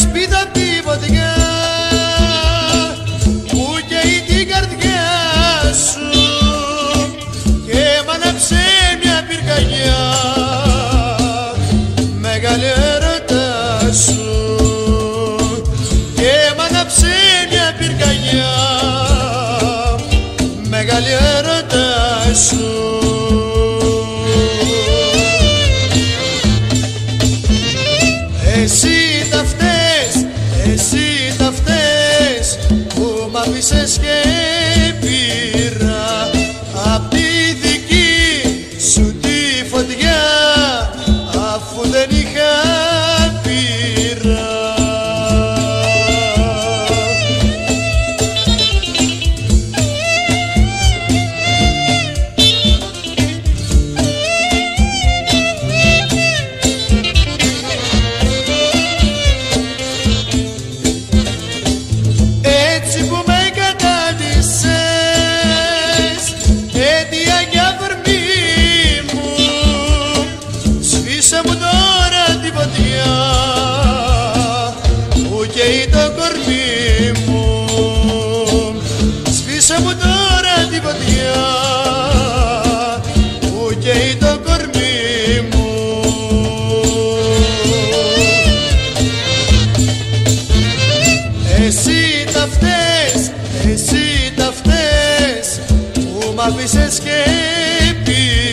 σπίτα τη βοδιά που καίει την καρδιά σου. Και μαναψε μια πυρκαγιά μεγάλη έρωτα σου. Και μαναψε μια πυρκαγιά μεγάλη έρωτα σου. Εσύ Σβήσε μου τώρα την φωτιά που καίει το κορμί μου. Σβήσε μου τώρα την φωτιά που καίει το κορμί μου. Εσύ τα φταίς, εσύ τα φταίς που μ' και πήγες